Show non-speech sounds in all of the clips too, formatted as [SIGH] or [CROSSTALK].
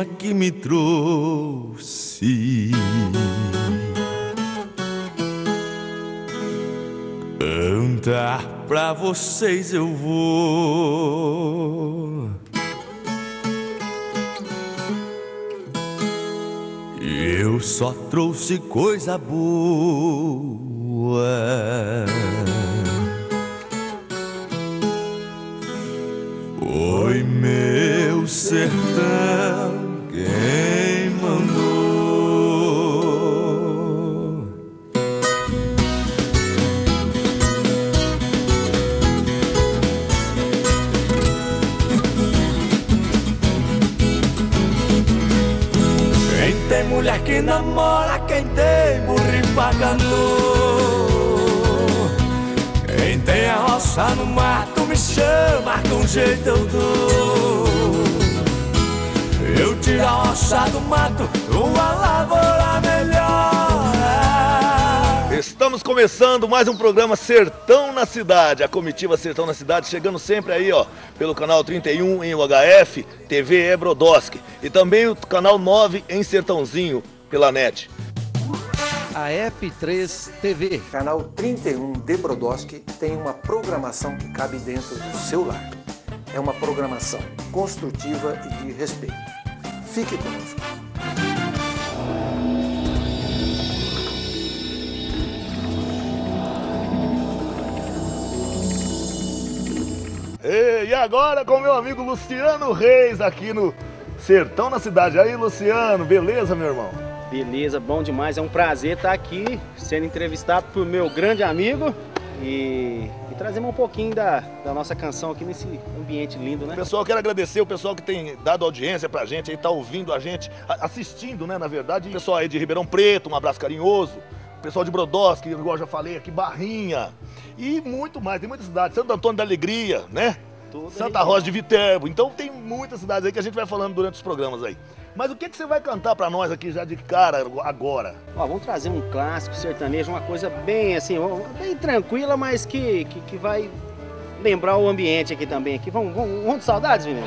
aqui me trouxe. Cantar pra vocês eu vou. Eu só trouxe coisa boa. Foi meu sertão namora, quem tem burro pagador. Quem tem a roça no mato me chama, com jeito eu dou. Eu tiro a roça do mato, uma lavoura melhor. Estamos começando mais um programa Sertão na Cidade. A comitiva Sertão na Cidade chegando sempre aí, ó, pelo canal 31 em UHF, TV Ebrodoski e também o canal 9 em Sertãozinho pela net. A F3 TV. Canal 31 de Brodowski tem uma programação que cabe dentro do seu lar. É uma programação construtiva e de respeito. Fique conosco. E, e agora com meu amigo Luciano Reis aqui no Sertão na Cidade. Aí, Luciano, beleza, meu irmão? Beleza, bom demais. É um prazer estar aqui sendo entrevistado por meu grande amigo e, e trazer um pouquinho da, da nossa canção aqui nesse ambiente lindo, né? Pessoal, quero agradecer o pessoal que tem dado audiência pra gente aí, tá ouvindo a gente, assistindo, né, na verdade. O pessoal aí de Ribeirão Preto, um abraço carinhoso. O pessoal de Brodowski, igual eu já falei aqui, Barrinha. E muito mais, tem muitas cidades. Santo Antônio da Alegria, né? Toda Santa. Rosa de Viterbo. Então tem muitas cidades aí que a gente vai falando durante os programas aí. Mas o que, que você vai cantar pra nós aqui já de cara agora? Ó, vamos trazer um clássico sertanejo, uma coisa bem assim, bem tranquila, mas que, que, que vai lembrar o ambiente aqui também. Aqui. Vamos, vamos, vamos de saudades, menino?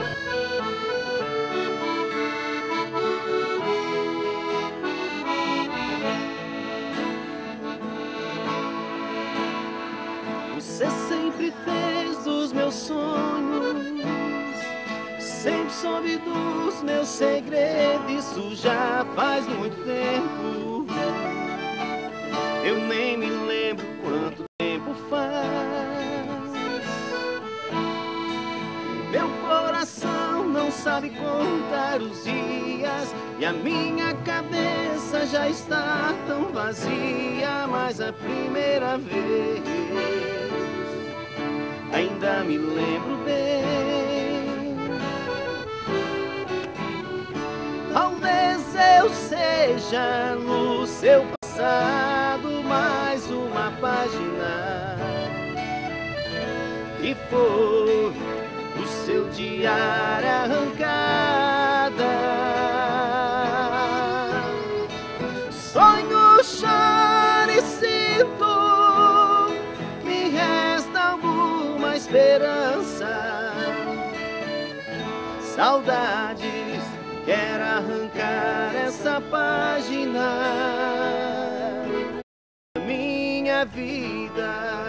Soube dos meus segredos. Isso já faz muito tempo. Eu nem me lembro quanto tempo faz. Meu coração não sabe contar os dias e a minha cabeça já está tão vazia. Mas a primeira vez ainda me lembro bem. Seja no seu passado mais uma página que for do seu diário arrancada. Sonho, choro e sinto, me resta alguma esperança. Arrancar essa página minha vida.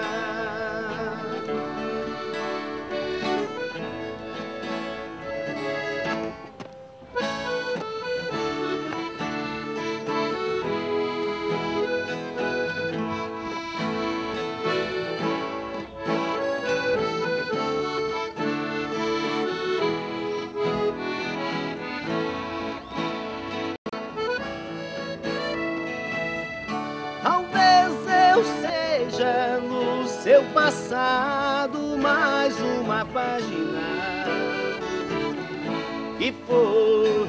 Uma página que for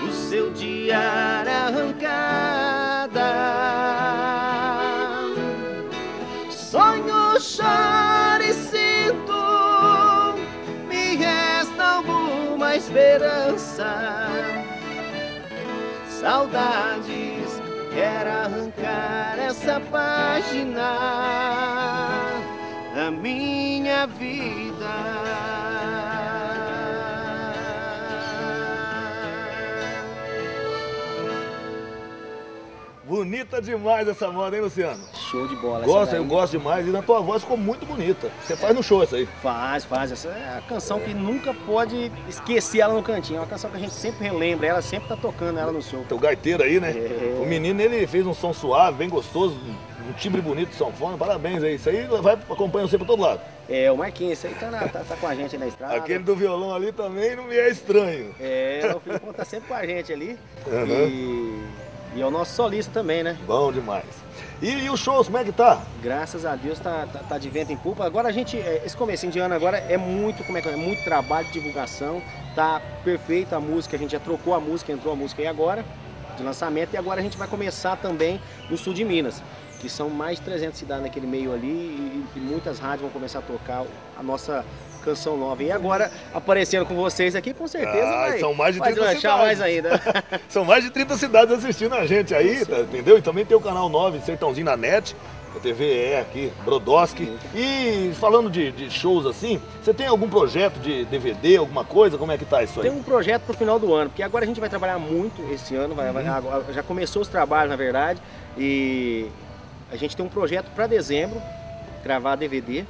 do seu diário arrancada. Sonho, choro e sinto, me resta alguma esperança. Saudades, quero arrancar essa página da minha vida. Bonita demais essa moda, hein, Luciano? Show de bola. Gosta, eu gosto demais. E na tua voz ficou muito bonita. Você faz no show essa aí? Faz, faz. Essa é a canção que nunca pode esquecer ela no cantinho. É uma canção que a gente sempre relembra. Ela sempre tá tocando ela no show. O gaiteiro aí, né? É. O menino, ele fez um som suave, bem gostoso um timbre bonito de sanfona. Parabéns aí. Isso aí vai acompanha você pra todo lado. É, o Marquinhos, esse aí tá, na- tá- tá com a gente aí na estrada. Aquele do violão ali também não me é estranho. É, o Filipão tá sempre com a gente ali. Aham. E, e é o nosso solista também, né? Bom demais. E, e os shows, como é que tá? Graças a Deus tá, tá, tá de vento em pulpa. Agora a gente, é, esse comecinho de ano agora é muito, como é que é? É muito trabalho de divulgação. Tá perfeita a música, a gente já trocou a música, entrou a música aí agora, de lançamento. E agora a gente vai começar também no sul de Minas, que são mais de 300 cidades naquele meio ali e, e muitas rádios vão começar a tocar a nossa canção nova. E agora, aparecendo com vocês aqui, com certeza Ah, vai, são mais de vai 30 deslanchar cidades. mais ainda. [LAUGHS] São mais de 30 cidades assistindo a gente aí, tá, entendeu? E também tem o canal 9, Sertãozinho na net. A TV é aqui, Brodowski. E falando de, de shows assim, você tem algum projeto de DVD, alguma coisa? Como é que tá isso aí? Tem um projeto pro final do ano, porque agora a gente vai trabalhar muito esse ano, vai- Uhum. vai- já começou os trabalhos na verdade, e a gente tem um projeto para dezembro, gravar DVD.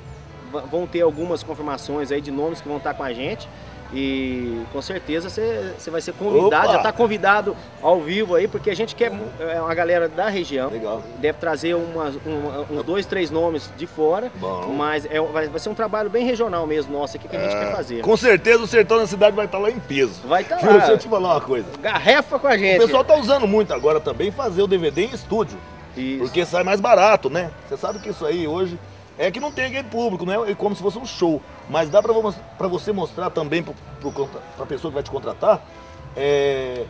Vão ter algumas confirmações aí de nomes que vão estar com a gente. E com certeza você vai ser convidado, Opa! já está convidado ao vivo aí, porque a gente quer é uma galera da região. Legal. Deve trazer umas- uma- uns dois, três nomes de fora, Bom. mas é- vai, vai ser um trabalho bem regional mesmo nosso aqui que a gente É, quer fazer. Com certeza o Sertão na cidade vai estar lá em peso. Vai estar [LAUGHS] Viu? lá. Deixa eu te falar uma coisa. Garrefa com a O gente. pessoal tá usando muito agora também fazer o DVD em estúdio. Isso. Porque sai mais barato, né? Você sabe que isso aí hoje é que não tem aquele público, não é como se fosse um show. Mas dá pra você mostrar também contra- pra pessoa que vai te contratar é,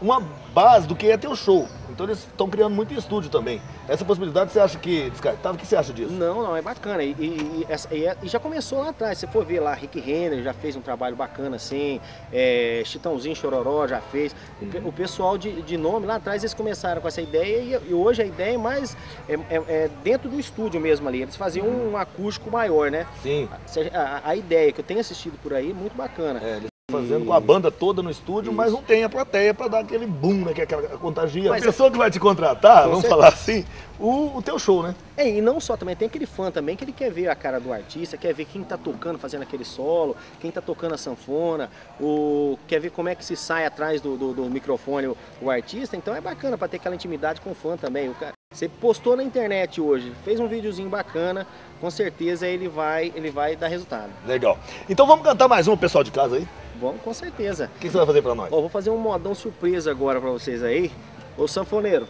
uma base do que é teu show. Então eles estão criando muito estúdio também. Essa possibilidade você acha que descartável? O que você acha disso? Não, não, é bacana. E, e- e e é- e já começou lá atrás. Se for ver lá, Rick Renner já fez um trabalho bacana assim, é, Chitãozinho Chororó já fez. O, pe- o pessoal de, de nome lá atrás eles começaram com essa ideia e, hoje a ideia é mais é, é- é dentro do estúdio mesmo ali. Eles faziam um acústico maior, né? Sim. A, a- a ideia que eu tenho assistido por aí é muito bacana. É, eles fazendo com a banda toda no estúdio, mas não tem a plateia pra dar aquele boom, né? Que é aquela contagia. Mas a pessoa que vai te contratar, vamos falar assim, o, o teu show, né? É, e não só também, tem aquele fã também que ele quer ver a cara do artista, quer ver quem tá tocando, fazendo aquele solo, quem tá tocando a sanfona, o, quer ver como é que se sai atrás do, do- do microfone o, o artista, então é bacana para ter aquela intimidade com o fã também. O cara, você postou na internet hoje, fez um videozinho bacana, com certeza ele vai, ele vai dar resultado. Legal. Então vamos cantar mais uma, pessoal de casa aí? Bom, com certeza. O que você vai fazer pra nós? Ó, vou fazer um modão surpresa agora para vocês aí. Ô sanfoneiro,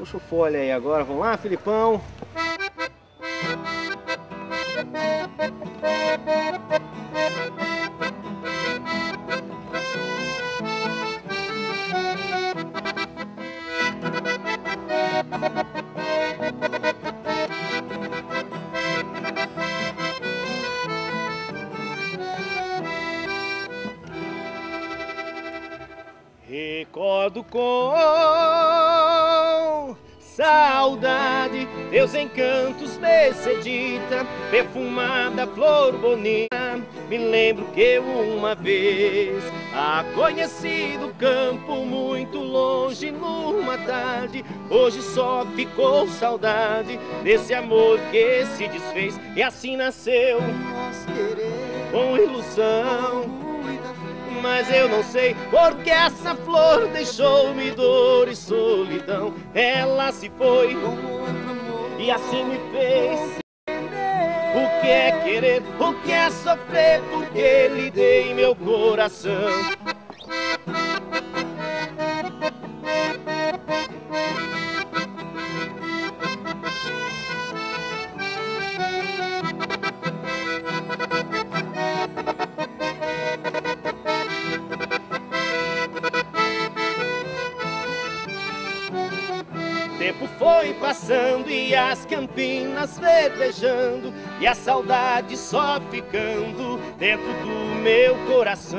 puxa o fole aí agora, vamos lá, Filipão. Teus encantos me sedita, perfumada flor bonita. Me lembro que eu uma vez a conheci do campo muito longe numa tarde. Hoje só ficou saudade desse amor que se desfez e assim nasceu com ilusão. Mas eu não sei porque essa flor deixou-me dor e solidão. Ela se foi e assim me fez. O que é querer, o que é sofrer, porque lhe dei meu coração. As campinas verdejando e a saudade só ficando dentro do meu coração.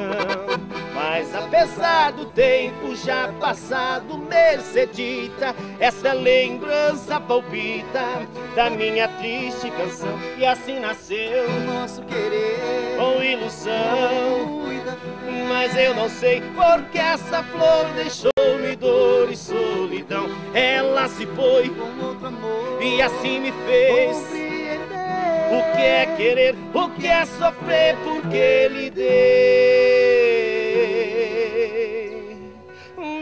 Mas apesar do tempo já passado, Mercedita, essa lembrança palpita da minha triste canção e assim nasceu Nosso querer, com ilusão. Mas eu não sei porque essa flor deixou-me dor e solidão. Ela se foi Com outro amor, e assim me fez. O que é querer, o que é sofrer, porque lhe dei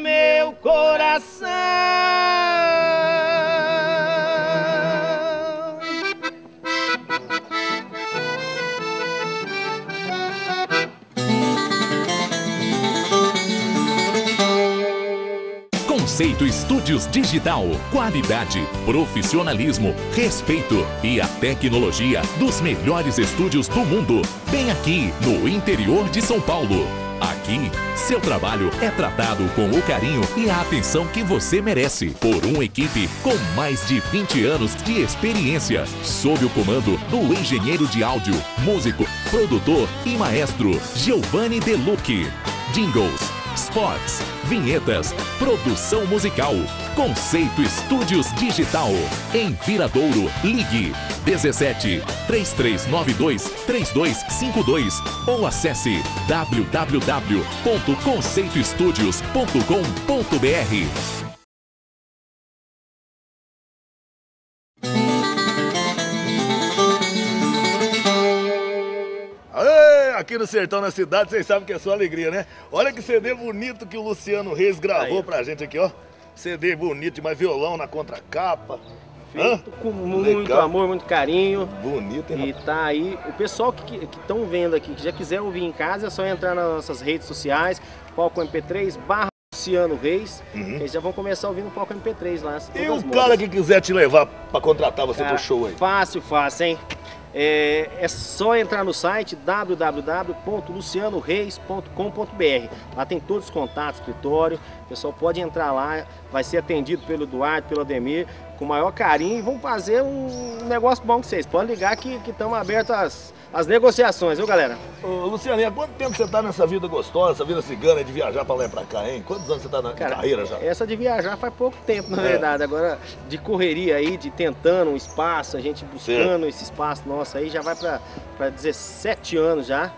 meu coração. Estúdios Digital. Qualidade, profissionalismo, respeito e a tecnologia dos melhores estúdios do mundo. Bem aqui, no interior de São Paulo. Aqui, seu trabalho é tratado com o carinho e a atenção que você merece por uma equipe com mais de 20 anos de experiência, sob o comando do engenheiro de áudio, músico, produtor e maestro Giovanni Deluque. Jingles, spots, vinhetas, produção musical. Conceito Estúdios Digital. Em Viradouro, ligue 17 3392 3252 ou acesse www.conceitoestudios.com.br. aqui no Sertão, na cidade, vocês sabem que é só alegria, né? Olha que CD bonito que o Luciano Reis gravou Aí. pra gente aqui, ó. CD bonito, demais violão na contracapa. Hã? Feito com muito Legal. amor, muito carinho. Bonito, hein, E rapaz? tá aí, o pessoal que estão vendo aqui, que já quiser ouvir em casa, é só entrar nas nossas redes sociais, Palco MP3, barra Luciano Reis, que eles já vão começar ouvindo o Palco MP3 lá. E o cara que quiser te levar pra contratar você Cara, pro show aí? Fácil, fácil, hein? É, é só entrar no site www.lucianoreis.com.br. Lá tem todos os contatos, escritório. O pessoal pode entrar lá, vai ser atendido pelo Eduardo, pelo Ademir, com o maior carinho e vão fazer um negócio bom com vocês. Pode ligar que estamos abertos às, às negociações, viu galera? Ô, há quanto tempo você tá nessa vida gostosa, essa vida cigana de viajar pra lá e pra cá, hein? Quantos anos você tá na Cara, carreira já? Essa de viajar faz pouco tempo, na É. verdade. Agora, de correria aí, de tentando um espaço, a gente buscando esse espaço nosso aí, já vai para 17 anos já,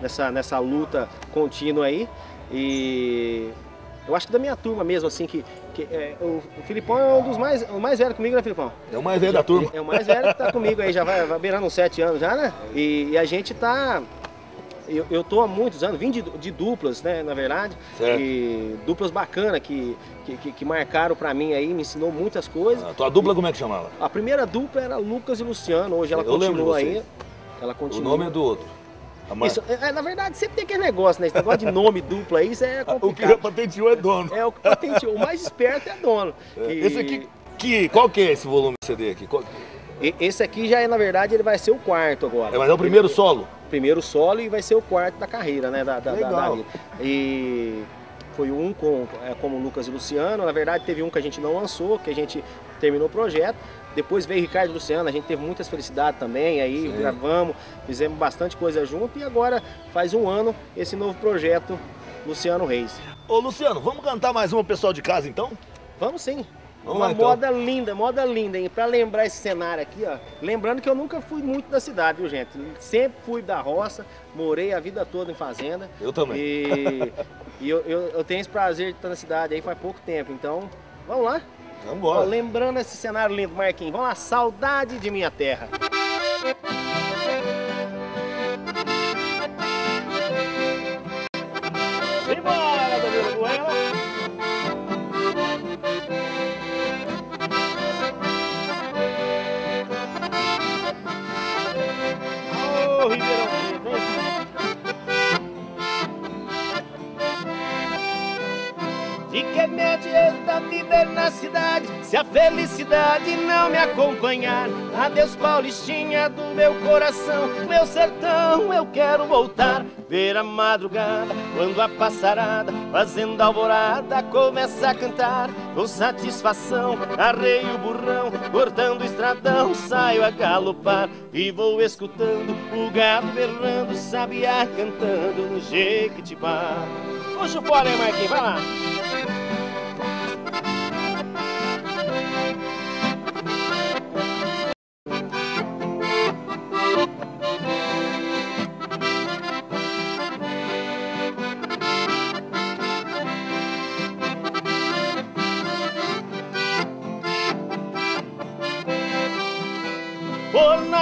nessa, nessa luta contínua aí. E eu acho que da minha turma mesmo, assim, que, que é, o, o Filipão é um dos mais, o mais velho comigo, né, Filipão? É o mais velho da turma. É o mais velho que tá comigo aí, já vai, vai beirando uns 7 anos já, né? E, e a gente tá. Eu, eu tô há muitos anos, vim de, de duplas, né, na verdade. Certo. E duplas bacanas que, que, que- que marcaram pra mim aí, me ensinou muitas coisas. A tua dupla como é que chamava? A primeira dupla era Lucas e Luciano, hoje ela Eu continua aí. Ela O continua. nome é do outro. Isso, é, é, na verdade, sempre tem aquele negócio, né? Esse negócio de nome dupla aí, isso é [LAUGHS] O que complicado. patenteou é dono. É o que patenteou. O mais esperto é dono. E- Esse aqui, que, qual que é esse volume do CD aqui? Qual- e- Esse aqui já é, na verdade, ele vai ser o quarto agora. É, mas é o primeiro solo? primeiro solo e vai ser o quarto da carreira, né? Da, da, da- Legal. da vida. E foi um com, é, como Lucas e Luciano. Na verdade, teve um que a gente não lançou, que a gente terminou o projeto. Depois veio Ricardo e Luciano, a gente teve muitas felicidades também. Aí Sim. gravamos, fizemos bastante coisa junto. E agora faz um ano esse novo projeto, Luciano Reis. Ô Luciano, vamos cantar mais uma pessoal de casa então? Vamos sim. Vamos Uma lá, então. moda linda, moda linda, hein? Pra lembrar esse cenário aqui, ó. Lembrando que eu nunca fui muito da cidade, viu, gente? Sempre fui da roça, morei a vida toda em fazenda. Eu também. E, e eu, eu, eu tenho esse prazer de estar na cidade aí faz pouco tempo. Então, vamos lá. Lembrando esse cenário lindo, Marquinhos. Vamos lá, saudade de minha terra. Se a felicidade não me acompanhar? Adeus, Paulistinha do meu coração, meu sertão, eu quero voltar. Ver a madrugada, quando a passarada, fazendo alvorada, começa a cantar. Com satisfação, arreio o burrão, cortando o estradão, saio a galopar. E vou escutando o gado berrando, sabiá cantando no Jequitibá. Puxa o fora Marquinhos, vai lá.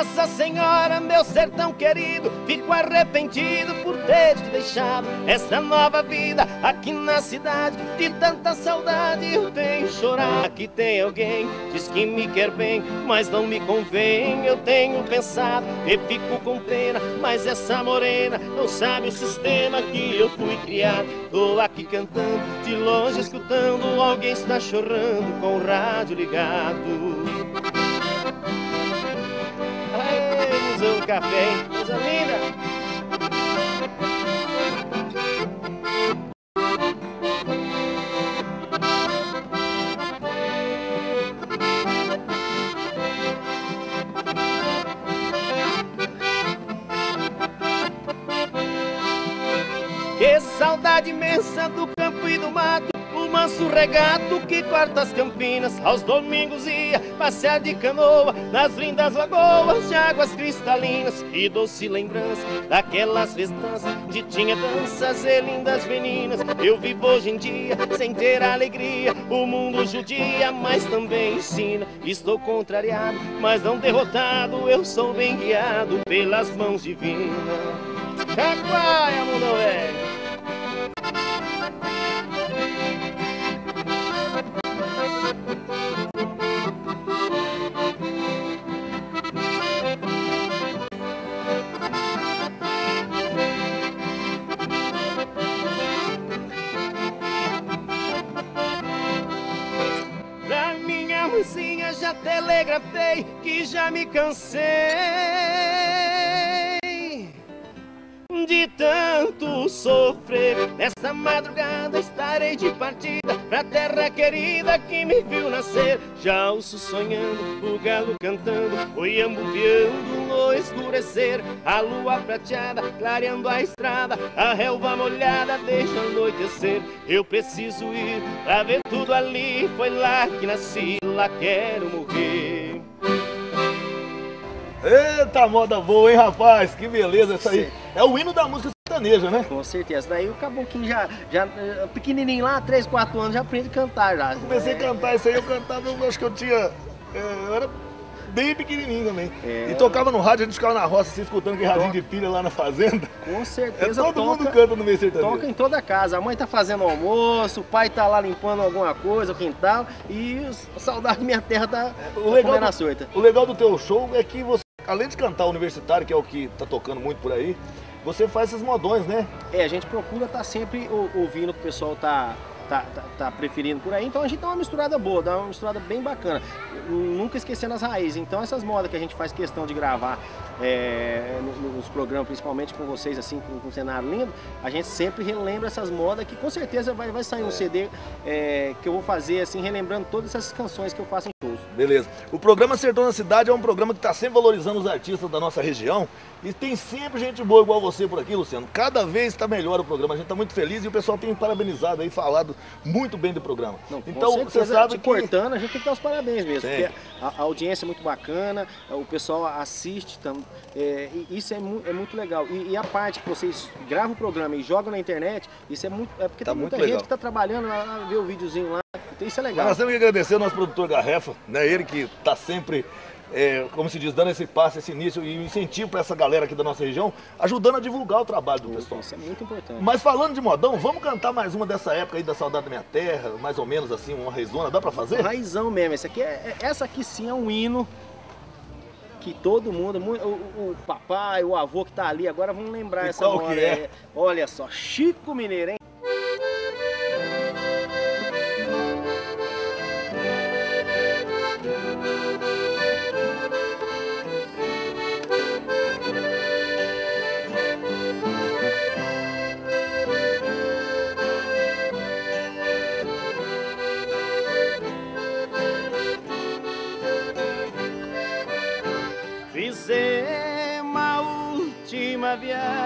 Nossa Senhora, meu sertão querido, fico arrependido por ter te deixado essa nova vida aqui na cidade. De tanta saudade eu tenho chorado. Aqui tem alguém, diz que me quer bem, mas não me convém. Eu tenho pensado e fico com pena, mas essa morena não sabe o sistema que eu fui criado. Tô aqui cantando, de longe escutando, alguém está chorando com o rádio ligado. Do Café, hein? Coisa linda! Que saudade imensa do manso regato que corta as campinas Aos domingos ia passear de canoa Nas lindas lagoas de águas cristalinas Que doce lembrança daquelas festanças De tinha danças e lindas meninas. Eu vivo hoje em dia sem ter alegria O mundo judia, mas também ensina. Estou contrariado, mas não derrotado Eu sou bem guiado pelas mãos divinas. Chacoalha, mundo velho me cansei de tanto sofrer. Nessa madrugada estarei de partida pra terra querida que me viu nascer. Já ouço sonhando, o galo cantando, o iambu piando no escurecer. A lua prateada clareando a estrada, a relva molhada deixa anoitecer. Eu preciso ir pra ver tudo ali, foi lá que nasci, lá quero morrer. Eita, moda boa, hein, rapaz? Que beleza essa aí. É o hino da música sertaneja, né? Com certeza. Daí o caboclinho já, já eh, pequenininho lá, 3, 4 anos, já aprende a cantar já. Comecei a cantar isso aí, eu cantava, eu acho que eu tinha... É, eu era bem pequenininho também. É. E tocava no rádio, a gente ficava na roça assim, escutando aquele radinho de pilha lá na fazenda. Com certeza. É, todo toca, mundo canta no meio sertanejo. Toca em toda casa. A mãe tá fazendo almoço, o pai tá lá limpando alguma coisa, o quintal, e a saudade da minha terra tá, é, o tá legal do, sorta. O legal do teu show é que você, além de cantar universitário, que é o que tá tocando muito por aí, você faz esses modões, né? É, a gente procura estar tá sempre ouvindo o que o pessoal tá tá, tá, tá, preferindo por aí. Então a gente dá uma misturada boa, dá uma misturada bem bacana. Nunca esquecendo as raízes. Então essas modas que a gente faz questão de gravar é, nos programas, principalmente com vocês, assim, com, com um cenário lindo, a gente sempre relembra essas modas que com certeza vai, vai sair um CD é, que eu vou fazer, assim, relembrando todas essas canções que eu faço. Beleza. O programa Sertão na Cidade é um programa que está sempre valorizando os artistas da nossa região e tem sempre gente boa igual você por aqui, Luciano. Cada vez está melhor o programa, a gente está muito feliz e o pessoal tem parabenizado aí, falado muito bem do programa. Não, então, você sabe que... cortando, a gente tem que dar os parabéns mesmo, tem. porque a, a, audiência é muito bacana, o pessoal assiste, tam, é, isso é, mu é, muito legal. E, e, a parte que vocês gravam o programa e jogam na internet, isso é muito... É porque tá tem muita gente que está trabalhando, lá, vê o videozinho lá, então isso é legal. Nós temos que agradecer ao nosso produtor Garrefa, né? ele que está sempre é, como se diz, dando esse passo, esse início e incentivo para essa galera aqui da nossa região, ajudando a divulgar o trabalho do pessoal. Isso é muito importante. Mas falando de modão, vamos cantar mais uma dessa época aí da Saudade da Minha Terra, mais ou menos assim, uma raizona, dá para fazer? Raizão mesmo, essa aqui, é, é, essa aqui sim é um hino que todo mundo, o, o, papai, o avô que tá ali, agora vamos lembrar e essa qual. Que é? Olha só, Chico Mineiro, hein?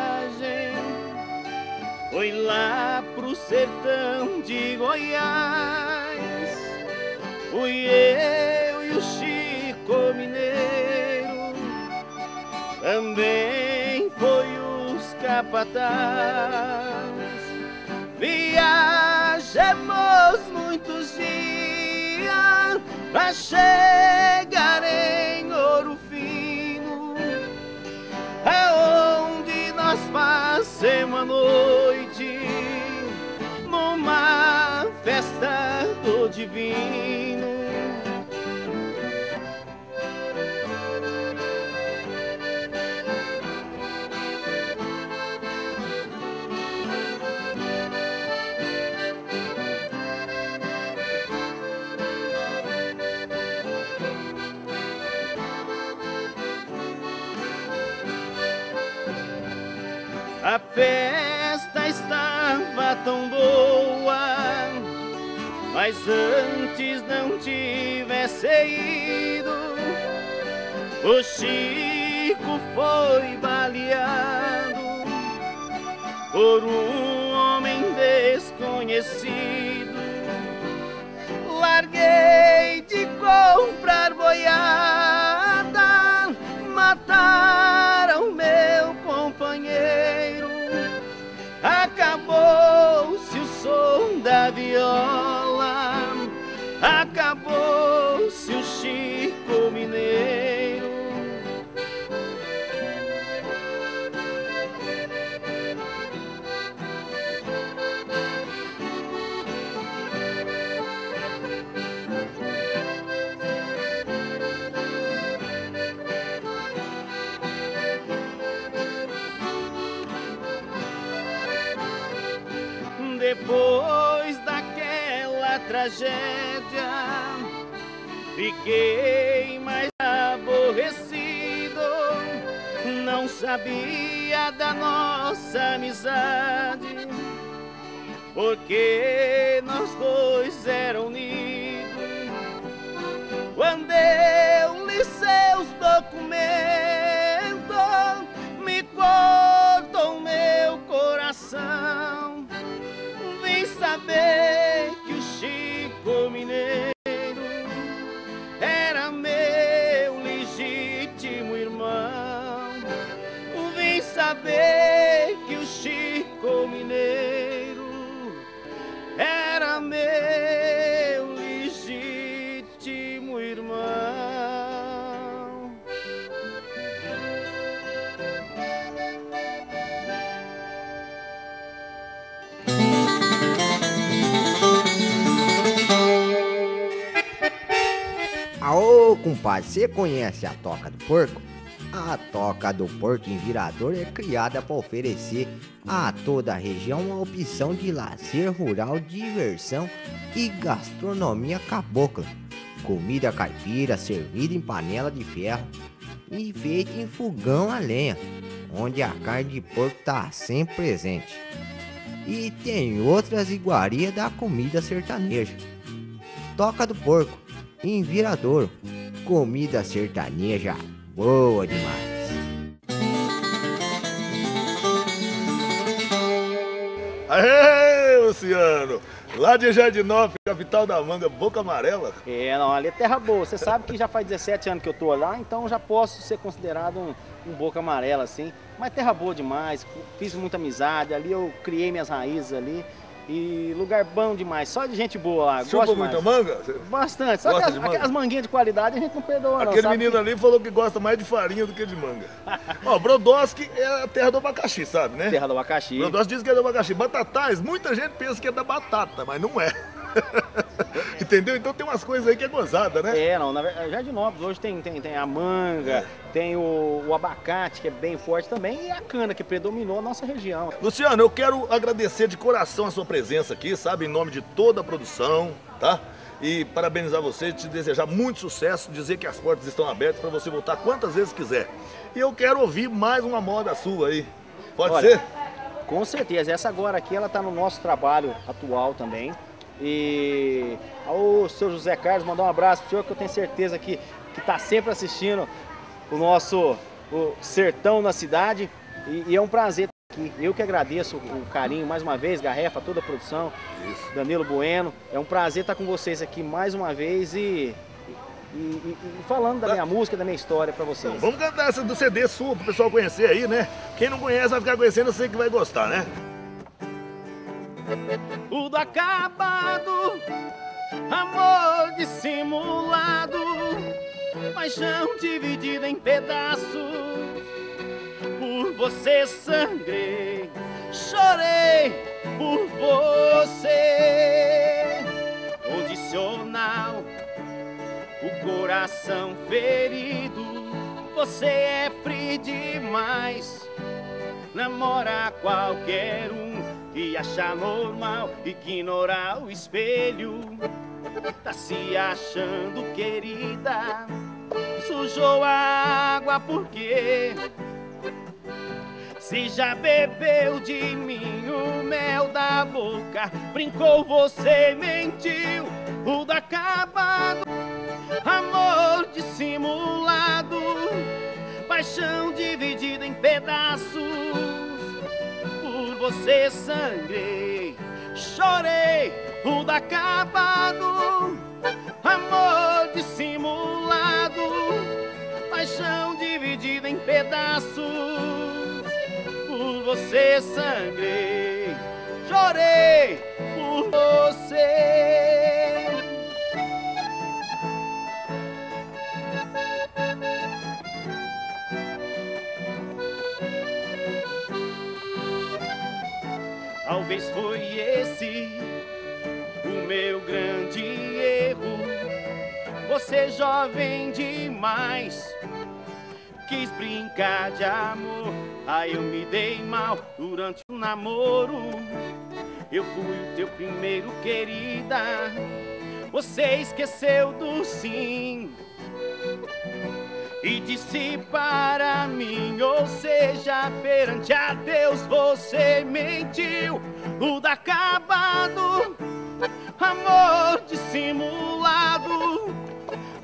Viagem foi lá pro sertão de Goiás. Fui eu e o Chico Mineiro, também foi os capataz. Viajemos muitos dias pra chegar em Ouro você uma noite numa festa do divino. A festa estava tão boa, mas antes não tivesse ido, o Chico foi baleado por um homem desconhecido. Larguei Depois daquela tragédia, fiquei mais aborrecido. Não sabia da nossa amizade, porque nós dois eram compadre, você conhece a Toca do Porco? A Toca do Porco em Virador é criada para oferecer a toda a região uma opção de lazer rural, diversão e gastronomia cabocla. Comida caipira servida em panela de ferro e feita em fogão a lenha, onde a carne de porco está sempre presente. E tem outras iguarias da comida sertaneja. Toca do Porco, em Viradouro. Comida sertaneja boa demais. Aê, Luciano! Lá de Jardinópolis, capital da manga, boca amarela. É, não, ali é terra boa. Você sabe que já faz 17 anos que eu tô lá, então já posso ser considerado um, um boca amarela, assim. Mas terra boa demais, fiz muita amizade, ali eu criei minhas raízes ali. E lugar bom demais, só de gente boa lá. Chupa gosto muita manga? Bastante. Só Gosta que as, manga? aquelas manguinhas de qualidade a gente não perdoa, não. Aquele menino que- ali falou que gosta mais de farinha do que de manga. [LAUGHS] Ó, Brodowski é a terra do abacaxi, sabe, né? Terra do abacaxi. Brodowski diz que é do abacaxi. Batatais, muita gente pensa que é da batata, mas não é. [LAUGHS] Entendeu? Então tem umas coisas aí que é gozada, né? É, não, na verdade, Jardinópolis hoje tem, tem, tem a manga, tem o, o abacate, que é bem forte também, e a cana, que predominou a nossa região. Luciano, eu quero agradecer de coração a sua presença aqui, sabe? Em nome de toda a produção, tá? E parabenizar você, te desejar muito sucesso, dizer que as portas estão abertas para você voltar quantas vezes quiser. E eu quero ouvir mais uma moda sua aí. Pode Olha, ser? Com certeza, essa agora aqui, ela tá no nosso trabalho atual também. E ao seu José Carlos, mandar um abraço pro senhor, que eu tenho certeza que, que tá sempre assistindo o nosso o Sertão na Cidade. E, e é um prazer aqui. Eu que agradeço o carinho mais uma vez, Garrefa, toda a produção, Danilo Bueno. É um prazer estar com vocês aqui mais uma vez e, e- e- e falando da minha música, da minha história para vocês. Vamos cantar essa do CD sua pro pessoal conhecer aí, né? Quem não conhece vai ficar conhecendo, eu sei que vai gostar, né? Tudo acabado, amor dissimulado, paixão dividida em pedaços. Você sangrei, chorei por você. Condicional, o coração ferido, você é frio demais. Namora qualquer um e achar normal ignorar o espelho. Tá se achando querida, sujou a água porque se já bebeu de mim o mel da boca, brincou, você mentiu, tudo acabado, amor dissimulado, paixão dividida em pedaços. Por você sangrei, chorei, tudo acabado, amor dissimulado, paixão dividida em pedaços você sangrei, chorei por você. Talvez foi esse o meu grande erro. Você jovem demais quis brincar de amor Aí eu me dei mal durante o namoro. Eu fui o teu primeiro, querida. Você esqueceu do sim. E disse para mim, ou seja, perante a Deus você mentiu. Tudo acabado, amor dissimulado,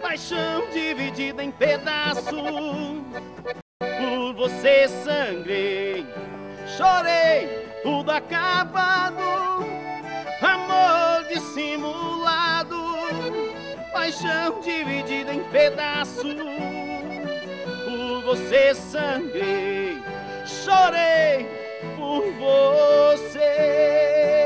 paixão dividida em pedaços por você sangrei, chorei, tudo acabado, amor dissimulado, paixão dividida em pedaços. Por você sangrei, chorei por você.